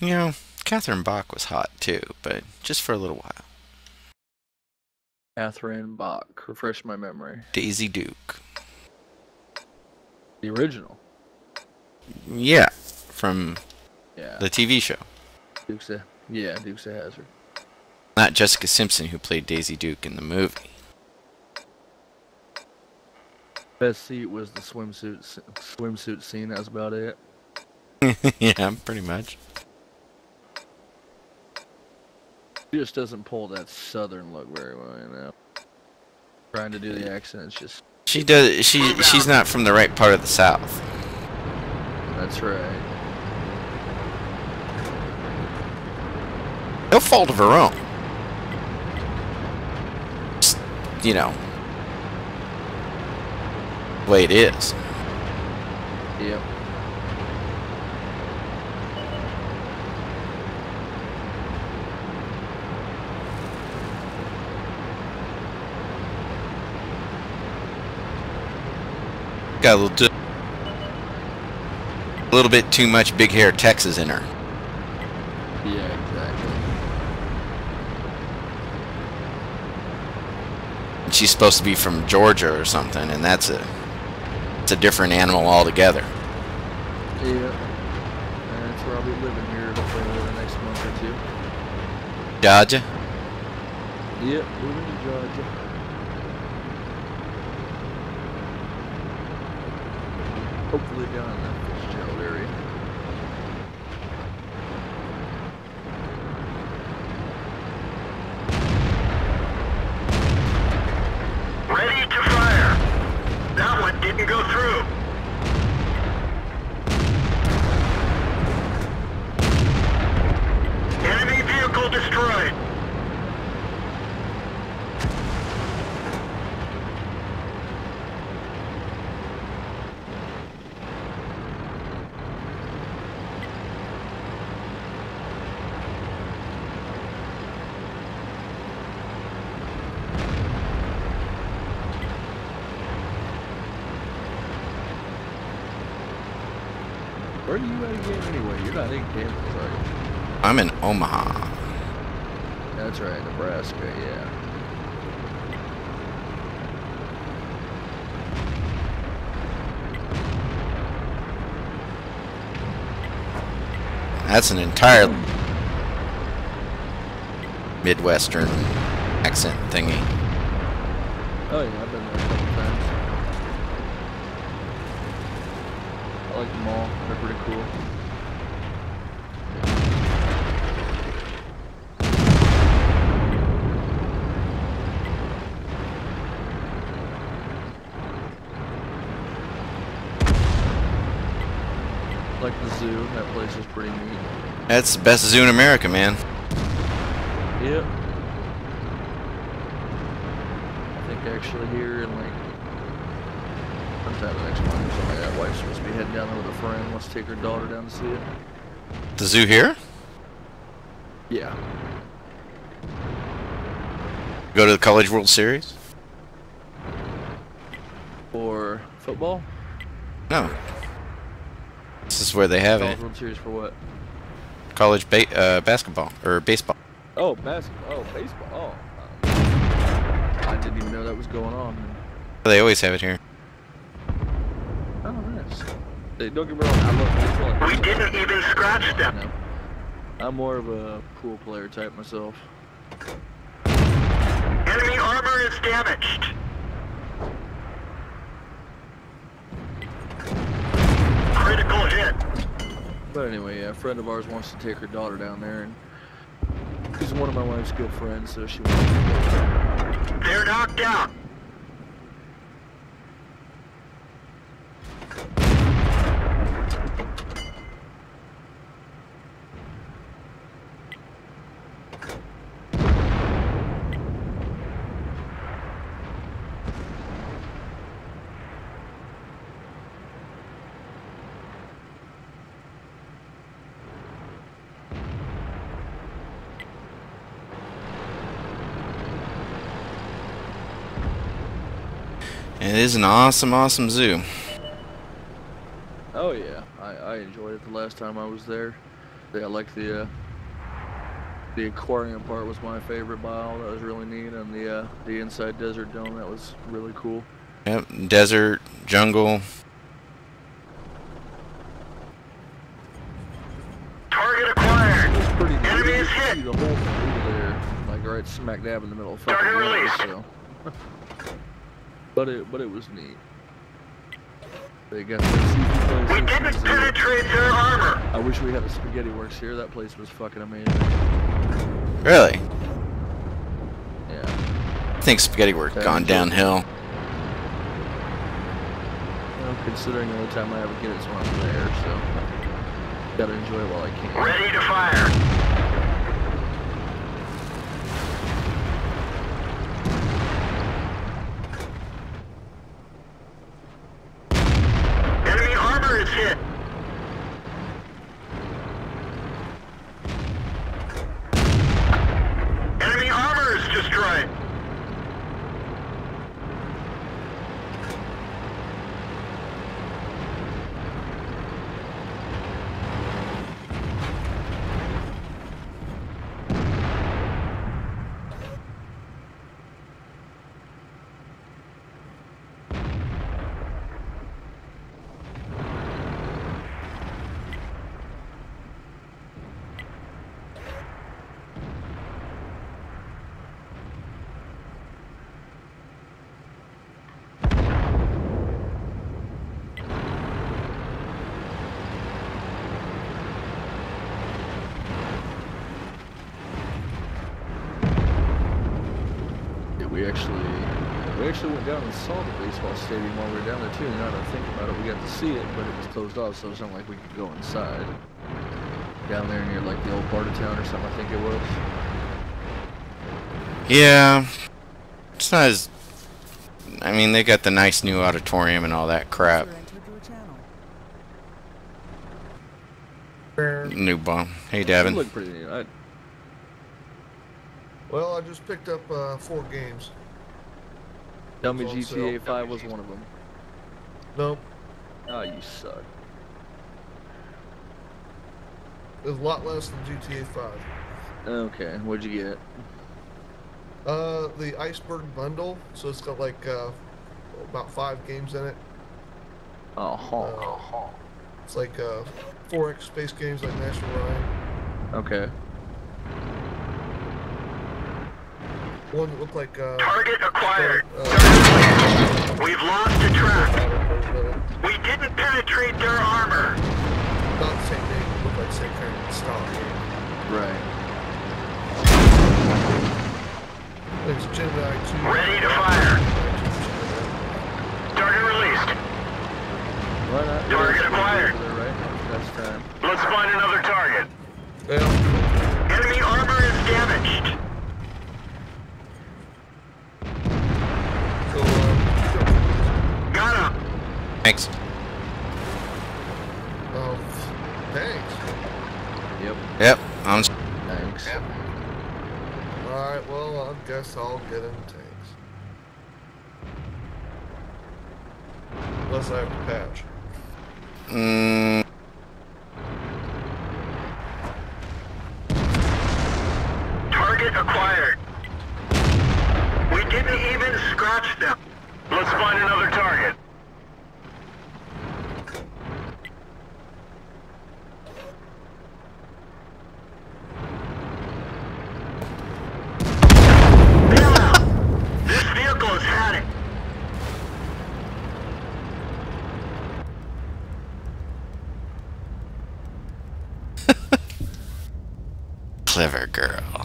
You know, Catherine Bach was hot too, but just for a little while. Catherine Bach. Refresh my memory. Daisy Duke. The original. Yeah, from Yeah. the TV show. Dukes of, yeah, Dukes of Hazzard. Not Jessica Simpson, who played Daisy Duke in the movie. Best seat was the swimsuit swimsuit scene. That's about it. yeah, pretty much. She just doesn't pull that southern look very well, you know. Trying to do the accent, it's just She does. She she's not from the right part of the South. that's right. No fault of her own. Just, you know, the way it is. Yep. Got a little, a little bit too much big hair Texas in her. Yeah, exactly. She's supposed to be from Georgia or something, and that's a it's a different animal altogether. Yeah, And that's where I'll be living here hopefully over the next month or two. Georgia. Yep, moving to Georgia. Hopefully down in that Fitzgerald area. Ready to fire. That one didn't go through. Enemy vehicle destroyed. Where are you at again anyway? You're not in Kansas, are you? I'm in Omaha. That's right, Nebraska, yeah. That's an entire Midwestern accent thingy. Oh yeah, I've been there a couple times. I like them all. They're pretty cool. Like the zoo, that place is pretty neat. That's the best zoo in America, man. Yep. I think actually here in like sometime next month or something like that, wife's supposed to be heading down there with a friend. Wants to take her daughter down to see it. The zoo here? Yeah. Go to the College World Series? For football? No. This is where they have College it. College World Series for what? College ba- uh, basketball or baseball. Oh, basketball. Oh, baseball. Oh. I didn't even know that was going on. They always have it here. Hey, don't get me wrong, I love baseball. We didn't even scratch them. No. I'm more of a pool player type myself. Enemy armor is damaged. Critical hit. But anyway, yeah, a friend of ours wants to take her daughter down there, and she's one of my wife's good friends, so she wants to go. They're knocked out. It is an awesome, awesome zoo. Oh yeah, I, I enjoyed it the last time I was there. Yeah, like the uh, the aquarium part was my favorite mile. That was really neat, and the uh, the inside desert dome that was really cool. Yep, desert, jungle. Target acquired. Pretty neat. Enemy is hit. See the whole thing over there, like right smack dab in the middle of fucking Target released. so. but it but it was neat. They got the seafood We didn't and the- penetrate their armor. I wish we had a spaghetti works here. That place was fucking amazing. Really? Yeah. I think spaghetti work Yeah, gone enjoy. downhill. Well, considering the only time I ever get it is when I'm there, so gotta enjoy it while I can. Ready to fire. Enemy armor is hit. Enemy armor is destroyed. Yeah, we actually we actually went down and saw the baseball stadium while we were down there too. Now that I think about it, we got to see it, but it was closed off, so it's not like we could go inside. Down there near like the old part of town or something, I think it was. Yeah. It's not as. I mean, they got the nice new auditorium and all that crap. User entered your channel. New bomb. Hey, It Davin. looked pretty neat. Well, I just picked up uh, four games. tell me It's GTA sale. 5 was one of them. Nope, Oh, you suck. it was a lot less than GTA 5. Okay, what'd you get? Uh, the Iceberg bundle, so it's got like uh, about five games in it. Oh, honk. Uh, it's like uh, 4X space games like Master Ryan. Okay. One that looked like uh, Target acquired. uh, We've lost a track. uh, We didn't penetrate their armor. not the same thing. it looked like the same kind of style game. Right. It's Gemini 2. Ready to fire. Target released. Why not? Target acquired. right? Let's find another target. Yeah. Enemy armor is damaged. So, uh, Got him. Thanks. oh, thanks. Yep. Yep. I'm. Thanks. Yep. Alright, well, I guess I'll get in tanks. Unless I have to patch. Mm, Target acquired. We didn't even scratch them. Let's find another target. Bail out. This vehicle has had it. Clever girl.